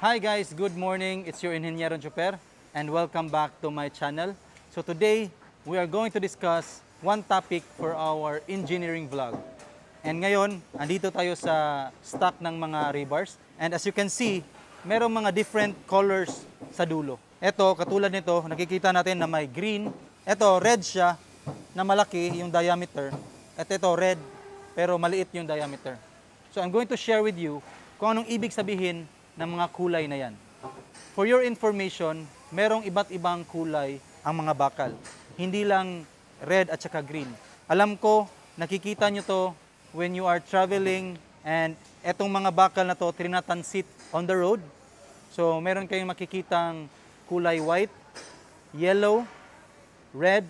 Hi guys, good morning. It's your Ingeniero Joper and welcome back to my channel. So today, we are going to discuss one topic for our engineering vlog. And ngayon, andito tayo sa stock ng mga rebars. And as you can see, merong mga different colors sa dulo. Ito, katulad nito, nakikita natin na may green. Ito, red siya, na malaki yung diameter. At ito, red, pero maliit yung diameter. So I'm going to share with you kung anong ibig sabihin ng mga kulay na yan. For your information, merong iba't ibang kulay ang mga bakal. Hindi lang red at saka green. Alam ko, nakikita nyo to when you are traveling and etong mga bakal na to trinatansit on the road. So meron kayong makikitang kulay white, yellow, red,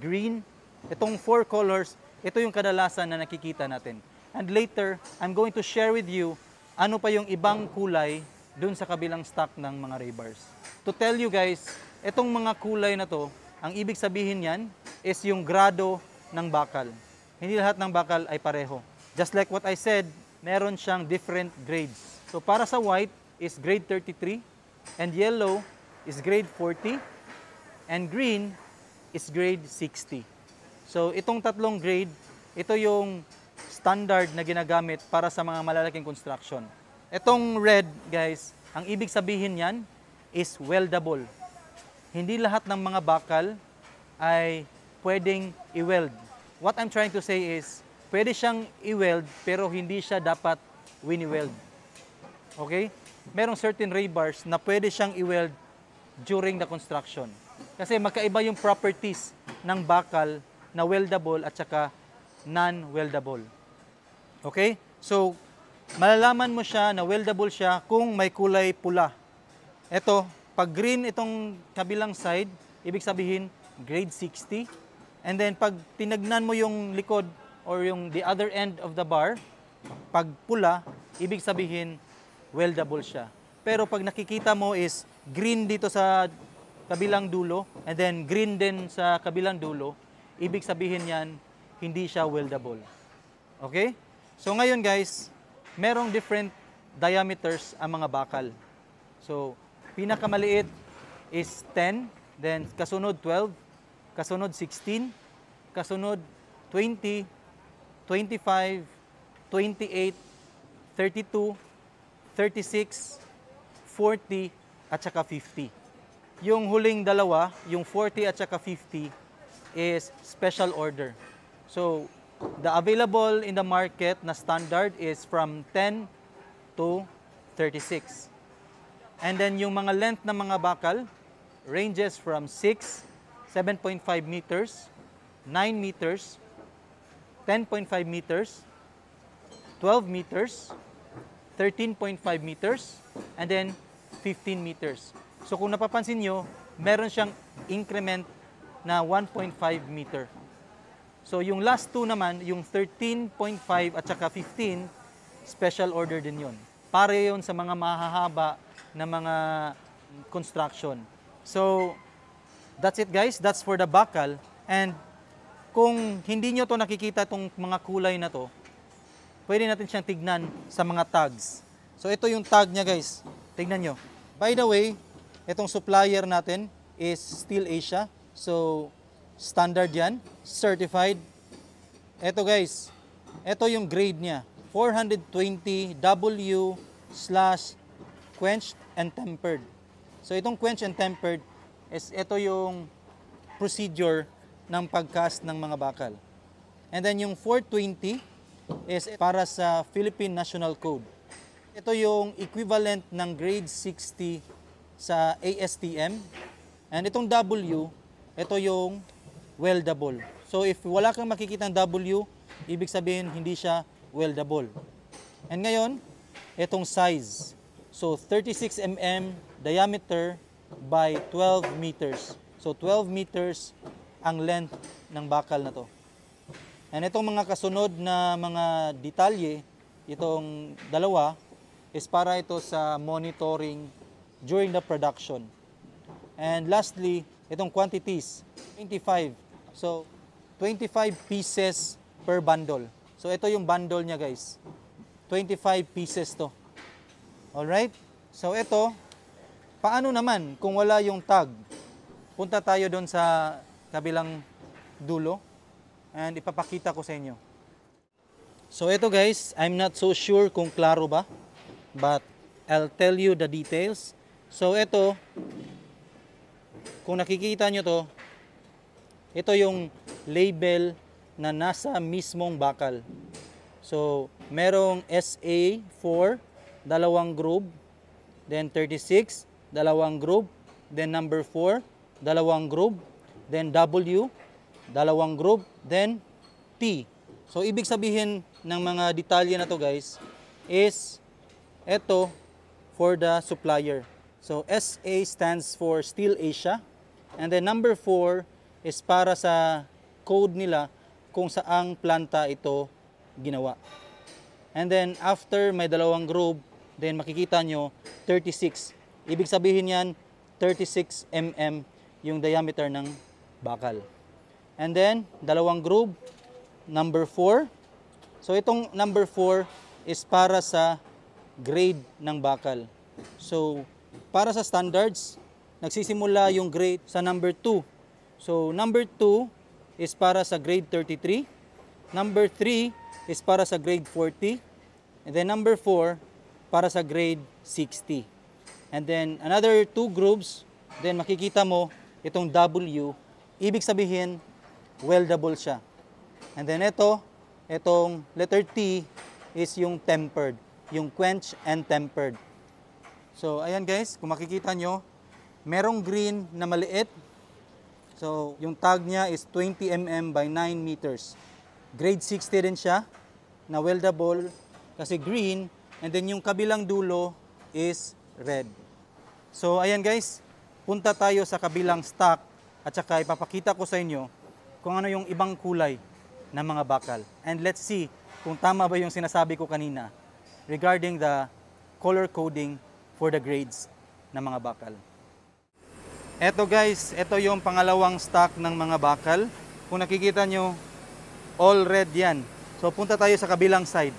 green. Itong four colors, ito yung kadalasan na nakikita natin. And later, I'm going to share with you ano pa yung ibang kulay dun sa kabilang stock ng mga Raybars. To tell you guys, itong mga kulay na to, ang ibig sabihin yan is yung grado ng bakal. Hindi lahat ng bakal ay pareho. Just like what I said, meron siyang different grades. So para sa white is grade 33, and yellow is grade 40, and green is grade 60. So itong tatlong grade, ito yung standard na ginagamit para sa mga malalaking construction. Itong red, guys, ang ibig sabihin yan is weldable. Hindi lahat ng mga bakal ay pwedeng i-weld. What I'm trying to say is, pwede siyang i-weld pero hindi siya dapat wini-weld. Okay? Merong certain rebars na pwede siyang i-weld during the construction. Kasi magkaiba yung properties ng bakal na weldable at saka non-weldable. Okay? So, malalaman mo siya na weldable siya kung may kulay pula. Ito, pag green itong kabilang side, ibig sabihin grade 60. And then pag tinagnan mo yung likod or yung the other end of the bar, pag pula, ibig sabihin weldable siya. Pero pag nakikita mo is green dito sa kabilang dulo and then green din sa kabilang dulo, ibig sabihin yan hindi siya weldable. Okay? So ngayon guys, merong different diameters ang mga bakal. So pinakamaliit is 10, then kasunod 12, kasunod 16, kasunod 20, 25, 28, 32, 36, 40, at saka 50. Yung huling dalawa, yung 40 at saka 50, is special order. So, the available in the market na standard is from 10 to 36. And then yung mga length ng mga bakal ranges from 6, 7.5 meters, 9 meters, 10.5 meters, 12 meters, 13.5 meters, and then 15 meters. So kung napapansin nyo, meron siyang increment na 1.5 meter. So yung last two naman, yung 13.5 at saka 15, special order din yon. Pare yon sa mga mahahaba na mga construction. So that's it guys, that's for the bakal. And kung hindi nyo to nakikita itong mga kulay na to, pwede natin siyang tignan sa mga tags. So ito yung tag niya guys. Tignan nyo. By the way, itong supplier natin is Steel Asia. So standard yan, certified. Ito guys, ito yung grade niya. 420 W slash quenched and tempered. So itong quenched and tempered is ito yung procedure ng pagcast ng mga bakal. And then yung 420 is para sa Philippine National Code. Ito yung equivalent ng grade 60 sa ASTM. And itong W, ito yung weldable. So if wala kang makikita ng W, ibig sabihin hindi siya weldable. And ngayon, itong size. So 36 mm diameter by 12 meters. So 12 meters ang length ng bakal na to. And itong mga kasunod na mga detalye, itong dalawa, is para ito sa monitoring during the production. And lastly, itong quantities, 25. So, 25 pieces per bundle. So, ito yung bundle niya guys. 25 pieces to. Alright? So ito, paano naman kung wala yung tag? Punta tayo doon sa kabilang dulo and ipapakita ko sa inyo. So ito guys, I'm not so sure kung klaro ba, but I'll tell you the details. So ito, kung nakikita nyo to, ito yung label na nasa mismong bakal. So, merong SA4, dalawang groove, then 36, dalawang groove, then number 4, dalawang groove, then W, dalawang groove, then T. So, ibig sabihin ng mga detalye na to guys is ito for the supplier. So, SA stands for Steel Asia. And then number 4 is para sa code nila kung saang planta ito ginawa. And then after may dalawang groove, then makikita nyo 36. Ibig sabihin yan 36 mm yung diameter ng bakal. And then dalawang groove, number 4. So itong number 4 is para sa grade ng bakal. So para sa standards, nagsisimula yung grade sa number 2 So, number 2 is para sa grade 33. Number 3 is para sa grade 40. And then number 4 para sa grade 60. And then another two groups, then makikita mo itong W, ibig sabihin weldable siya. And then ito, itong letter T is yung tempered, yung quench and tempered. So ayan guys, kung makikita nyo, merong green na maliit, So, yung tag niya is 20 mm by 9 meters. Grade 60 din siya, na weldable, kasi green, and then yung kabilang dulo is red. So, ayan guys, punta tayo sa kabilang stock at saka ipapakita ko sa inyo kung ano yung ibang kulay ng mga bakal. And let's see kung tama ba yung sinasabi ko kanina regarding the color coding for the grades ng mga bakal. Eto guys, ito yung pangalawang stock ng mga bakal. Kung nakikita nyo, all red yan. So punta tayo sa kabilang side.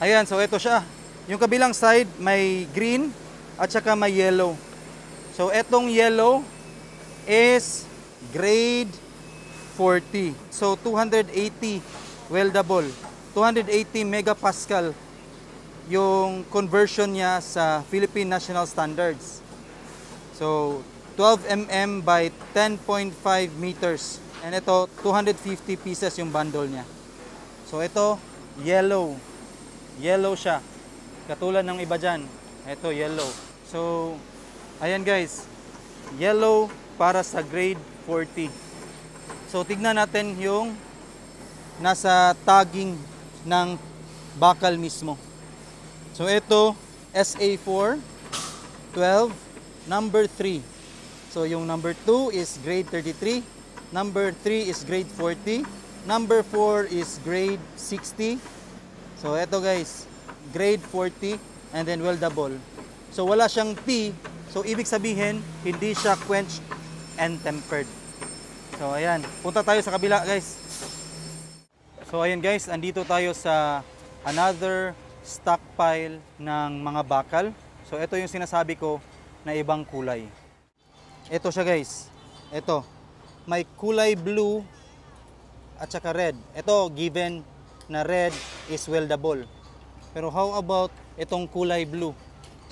Ayan, so ito siya. Yung kabilang side may green at saka may yellow. So etong yellow is grade 40. So 280 weldable. 280 megapascal yung conversion niya sa Philippine National Standards. So, 12 mm by 10.5 meters. And ito, 250 pieces yung bundle niya. So, ito, yellow. Yellow siya. Katulad ng iba dyan. Ito, yellow. So, ayan guys. Yellow para sa grade 40. So, tignan natin yung nasa tagging ng bakal mismo. So, ito, SA4, 12, number 3. So yung number 2 is grade 33, number 3 is grade 40, number 4 is grade 60. So eto guys, grade 40 and then weldable. So wala siyang T, so ibig sabihin hindi siya quenched and tempered. So ayan, punta tayo sa kabila guys. So ayan guys, andito tayo sa another stockpile ng mga bakal. So ito yung sinasabi ko, na ibang kulay. Ito siya guys. Ito. May kulay blue at saka red. Ito given na red is weldable. Pero how about itong kulay blue?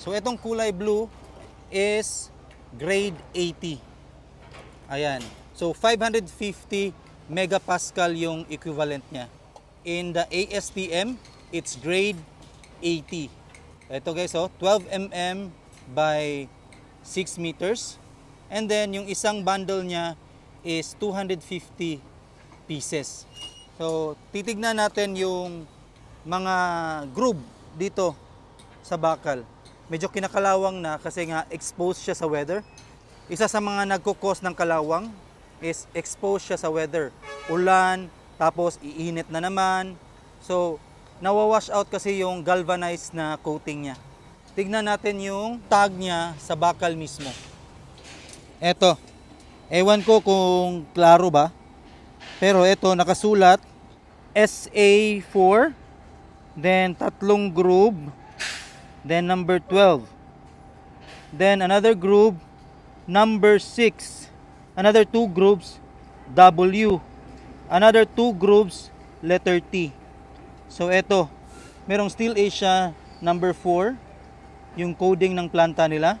So itong kulay blue is grade 80. Ayan. So 550 megapascal yung equivalent niya. In the ASTM, it's grade 80. Ito guys, oh, 12 mm by 6 meters. And then yung isang bundle niya is 250 pieces. So titignan natin yung mga groove dito sa bakal. Medyo kinakalawang na kasi nga exposed siya sa weather. Isa sa mga nagkukos ng kalawang is exposed siya sa weather. Ulan, tapos iinit na naman. So, nawawash out kasi yung galvanized na coating niya tignan natin yung tag niya sa bakal mismo. Eto. Ewan ko kung klaro ba. Pero ito nakasulat SA4 then tatlong groove then number 12. Then another group, number 6. Another two groups, W. Another two groups, letter T. So eto, merong Steel Asia number 4, yung coding ng planta nila.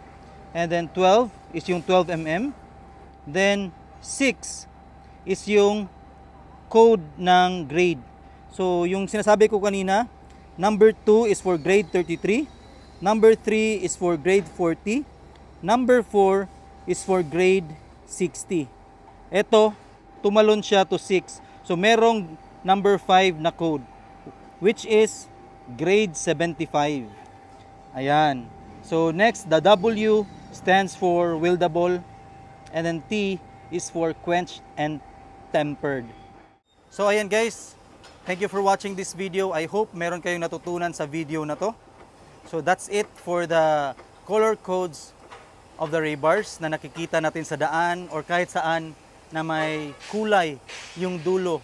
And then 12 is yung 12 mm. Then 6 is yung code ng grade. So yung sinasabi ko kanina, number 2 is for grade 33, number 3 is for grade 40, number 4 is for grade 60. Ito, tumalon siya to 6. So merong number 5 na code which is grade 75. Ayan. So next, the W stands for wieldable and then T is for quenched and tempered. So ayan guys, thank you for watching this video. I hope meron kayong natutunan sa video na to. So that's it for the color codes of the ray na nakikita natin sa daan or kahit saan na may kulay yung dulo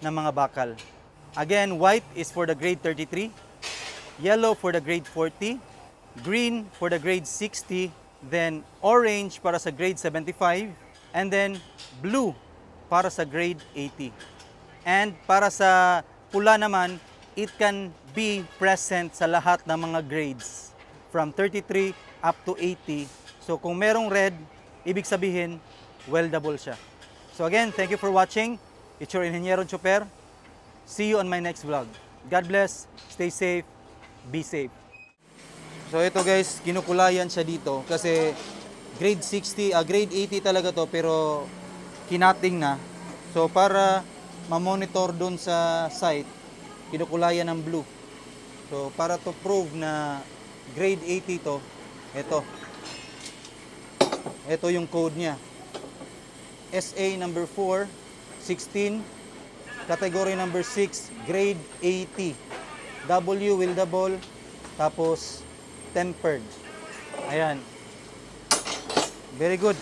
ng mga bakal. Again, white is for the grade 33, yellow for the grade 40, green for the grade 60, then orange para sa grade 75, and then blue para sa grade 80. And para sa pula naman, it can be present sa lahat ng mga grades from 33 up to 80. So kung merong red, ibig sabihin, weldable siya. So again, thank you for watching. It's your Ingeniero Chuper. See you on my next vlog. God bless, stay safe, be safe. So ito guys, kinukulayan siya dito kasi grade 60, ah, grade 80 talaga to pero kinating na. So para ma-monitor doon sa site, kinukulayan ng blue. So para to prove na grade 80 to, ito. Ito yung code niya. SA number 4, 16, category number 6, grade 80. W wieldable, tapos tempered. Ayan. Very good.